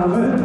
Our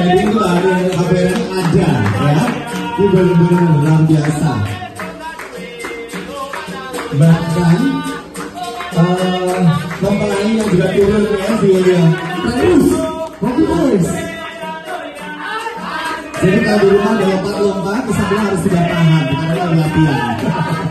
jadi itu ada HBRN ya? ada ya. Ini benar-benar luar biasa. Bahkan uh, mempelai yang juga turun ya videonya terus, bagus terus Jadi kalau di rumah ada lompat-lompat, di harus sudah tahan, karena latihan.